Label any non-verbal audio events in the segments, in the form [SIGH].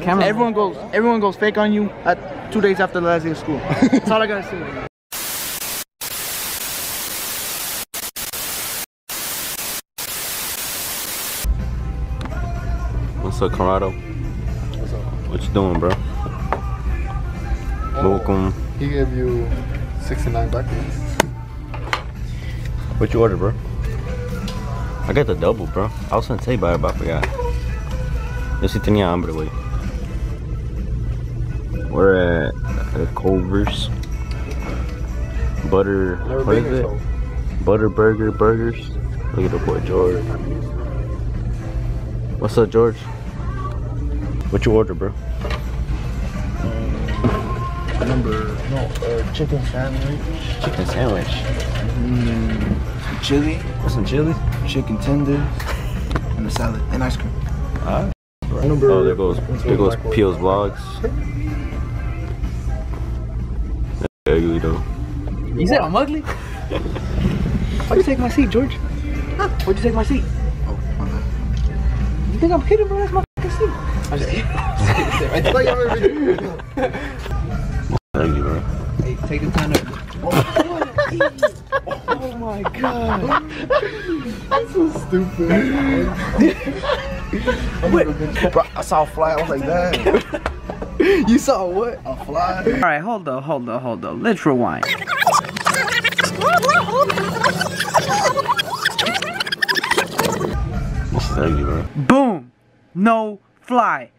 Camera. Everyone goes, everyone goes fake on you at two days after the last day of school. [LAUGHS] That's all I gotta say. What's up, Conrado? What's up? What you doing, bro? Welcome. He gave you 69 back What you order, bro? I got the double, bro. I was gonna tell you about it, but I forgot. Yo sí tenía hambre, güey. We're at uh, Culver's. Butter, Never what is it? Butter Burger Burgers. Look at the boy George. What's up, George? What you order, bro? Number no, uh, chicken sandwich, Chicken sandwich. mm, chili, What's some chili? chicken tenders, and a salad and ice cream. Ah. Number, Oh, there goes, there goes Peel's Vlogs. That's ugly though. You said I'm ugly? Why'd you take my seat, George? Huh? Why'd you take my seat? Oh, my bad. You think I'm kidding, bro? That's my fucking seat. I'm just kidding. [LAUGHS] I thought you already Ugly, bro. Hey, take the time to. Oh, my god. so stupid. [LAUGHS] Bro, I saw a fly. I was like, that. [LAUGHS] You saw what? A fly. Alright, hold up, hold up, hold up. Let's rewind. This is bro. Boom! No fly.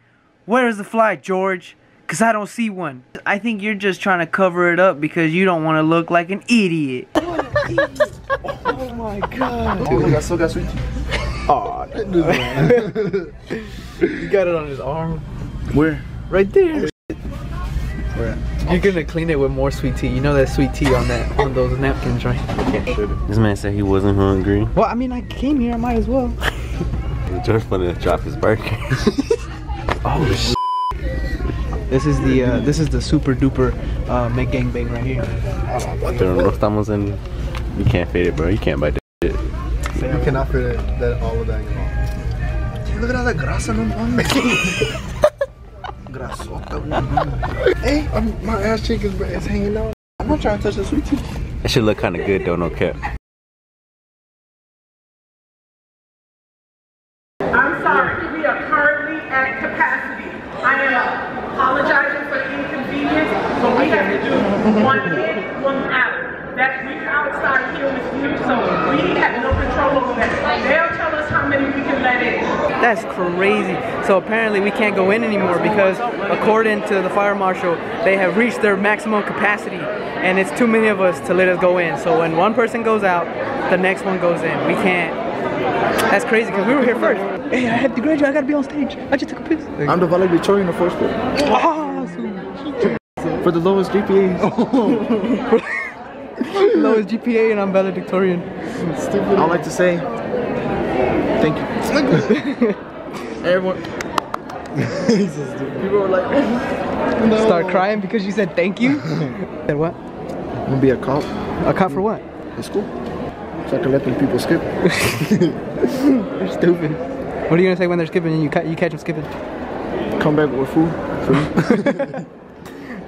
Where is the fly, George? Cause I don't see one. I think you're just trying to cover it up because you don't want to look like an idiot. [LAUGHS] oh my god. Oh, look, I still got sweet tea. Oh, [LAUGHS] you got it on his arm. Where? Right there. Where? You're gonna clean it with more sweet tea. You know that sweet tea on that on those napkins, right? This man said he wasn't hungry. Well, I mean, I came here. I might as well. [LAUGHS] George wanted to drop his burger. [LAUGHS] Oh sh. This is the uh, this is the super duper uh, McGangbang right here. Pero no estamos en. You can't fit it, bro. You can't buy that shit. You cannot fit it, that, all of that in your mouth. Dude, look at all that grasa, no mames. [LAUGHS] Grasota. [LAUGHS] Hey, I'm, my ass cheek is, is hanging out. I'm not trying to touch the sweet tea. That should look kind of good though, no cap. I'm sorry, we are currently at capacity. I am apologizing for the inconvenience, but we have to do one in, one out. That we outside here is new, so we have no control over that. They'll tell us how many we can let in. That's crazy. So apparently we can't go in anymore because according to the fire marshal, they have reached their maximum capacity and it's too many of us to let us go in. So when one person goes out, the next one goes in. We can't. That's crazy because we were here first. Hey, I have to graduate. I gotta be on stage. I just took a piss. I'm the valedictorian of first grade. Awesome. For the lowest GPAs. [LAUGHS] Lowest GPA and I'm valedictorian. Stupid. I like to say thank you. [LAUGHS] Everyone. People were like, [LAUGHS] Start crying because you said thank you. [LAUGHS] said what? I'm gonna be a cop A cop for what? in school. So I can let them people skip. You're stupid. What are you gonna say when they're skipping and you, ca- you catch them skipping? Come back with food. Free.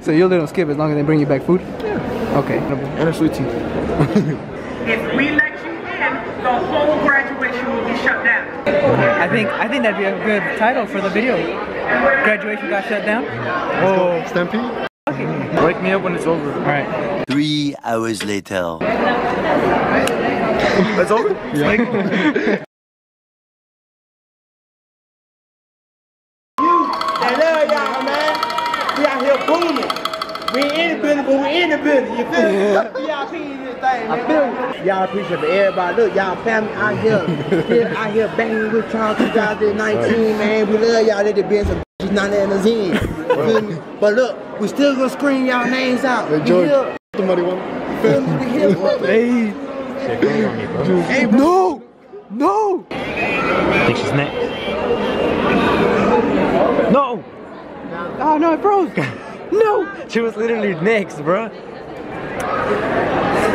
So you'll let them skip as long as they bring you back food? Yeah. Okay. and a sweet tea. If we let you in, the whole graduation will be shut down. I think I think that'd be a good title for the video. Graduation got shut down. Oh. Stampede? Wake me up when it's over. All right. Three hours later. It's over? Hello, [LAUGHS] We ain't in the building, but we in the building. You feel me? VIP in this thing, man. I feel you. Y'all appreciate it, everybody. Look, y'all family out here. [LAUGHS] Still out here banging with y'all 2019, man. We love y'all. Let the been some bitches not letting us in. You feel me? But look, we still gonna scream y'all names out. Hey, We George, here. somebody want Feel me? We here. for it. Hey. No. No. I think she's next. No. Oh no, it froze. [LAUGHS] No. She was literally next, bro.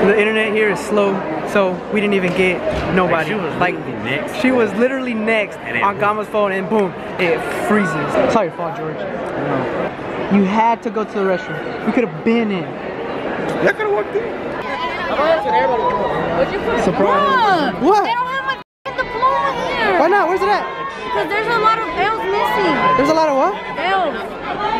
The internet here is slow, So we didn't even get nobody. She was like literally next. She was literally next on boom. Gama's phone, and boom, it freezes. It's not your fault, George. You had to go to the restroom. We could have been in. Y'all could have walked in. Surprise. What? They don't have my diploma here. Why not? Where's it at? Because there's a lot of L's missing. There's a lot of what? L's.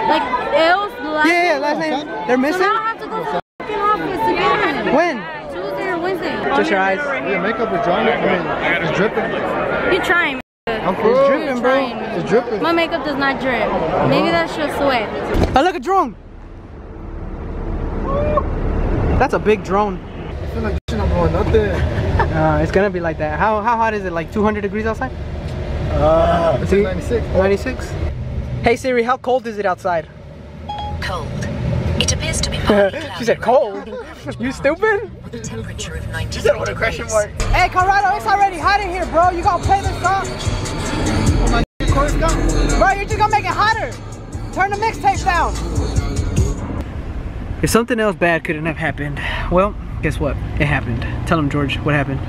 Like L's, the last Yeah, yeah, last name. They're So missing? now I have to go to the f***ing office to get. When? Tuesday or Wednesday. Just your eyes. Yeah, makeup is drying. I mean, it's dripping. You're trying. I'm It's dripping, bro. It's dripping. My makeup does not drip. Maybe that's just sweat. I look, a drone. That's a big drone. I feel like I'm going nothing. Uh, it's gonna be like that. How how hot is it? Like 200 degrees outside? Uh, it's 96. 96. Hey Siri, how cold is it outside? Cold. It appears to be partly cloudy. [LAUGHS] she said cold. you stupid? with a temperature of 93 degrees. Hey Colorado, it's already hot in here, bro. You gonna play this song? Bro, you're just gonna make it hotter. Turn the mixtape down. If something else bad couldn't have happened, well, guess what? It happened. Tell him, George, what happened?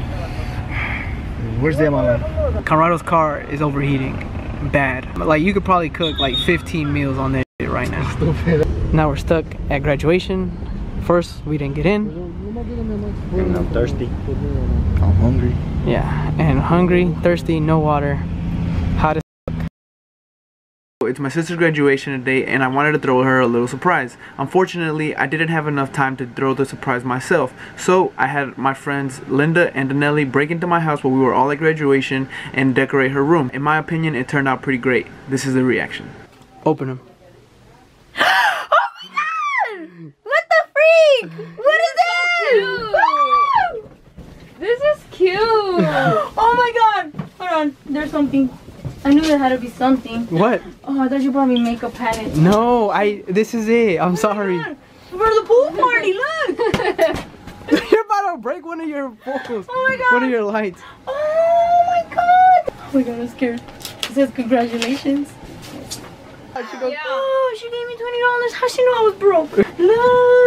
Where's the MLM? Conrado's car is overheating bad. Like you could probably cook like 15 meals on that shit right now. Now we're stuck at graduation. First, we didn't get in. And I'm thirsty. I'm hungry. Yeah, and hungry, thirsty, no water. Hot as fuck. It's my sister's graduation today and I wanted to throw her a little surprise. Unfortunately, I didn't have enough time to throw the surprise myself. So I had my friends Linda and Danelli break into my house while we were all at graduation and decorate her room. In my opinion, it turned out pretty great. This is the reaction. Open them. [GASPS] [GASPS] [GASPS] What the freak? What is this? This is cute. [GASPS] oh my god. Hold on. There's something. I knew there had to be something. What? Oh, I thought you brought me makeup palettes. No, I. This is it. I'm sorry. For the pool party, look. [LAUGHS] You're about to break one of your focals. Oh my God. One of your lights. Oh my god. Oh my god, I'm scared. It says congratulations. Oh, she gave me twenty dollars. How she know I was broke? [LAUGHS] Look.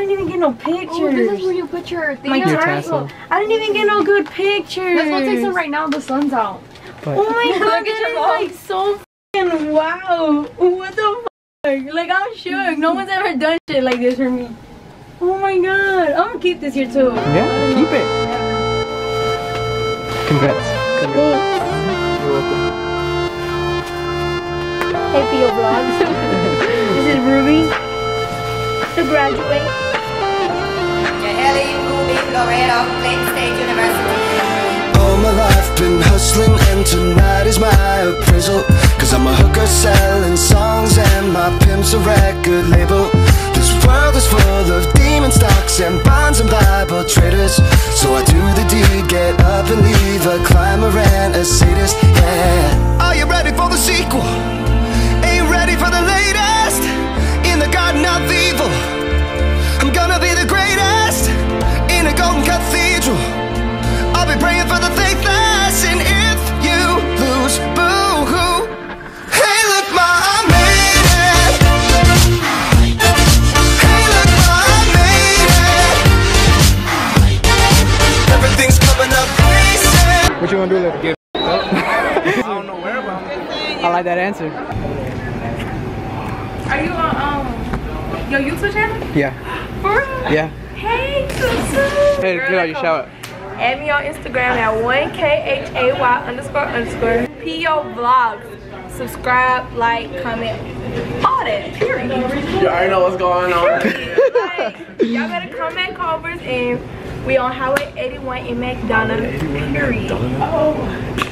I didn't even get no pictures. Oh, this is where you put your thing. My tassel. I didn't even get no good pictures. Let's go take some right now. The sun's out. But Oh my [LAUGHS] god, Look at your that is like so fucking wow. What the fuck? Like I'm shook. No one's ever done shit like this for me. Oh my god. I'm gonna keep this here too. yeah, keep it. Congrats. Thanks. You're welcome. Hey Piyo Vlogs. [LAUGHS] this is Ruby. To graduate. All my life been hustling and tonight is my appraisal. Cause I'm a hooker selling songs and my pimp's a record label. This world is full of demon stocks and bonds and Bible traders. So I do the deed, get up and leave a climber and a sadist, yeah. Are you ready for the sequel? Ain't ready for the latest? In the garden of evil be praying for the faithless And if you lose, boo-hoo Hey look ma, I made it Hey look ma, I made it Everything's coming up racing What you gonna do later? [LAUGHS] Get I like that answer. Are you on um your YouTube channel? Yeah. For real? Yeah. Hey, Susu. Hey, get out your shower. Add me on Instagram at 1KHAY underscore underscore Piyo Vlogs. Subscribe, like, comment, all that, period. You already know what's going on. like, y'all better comment Culver's and we on Highway 81 in McDonough, period.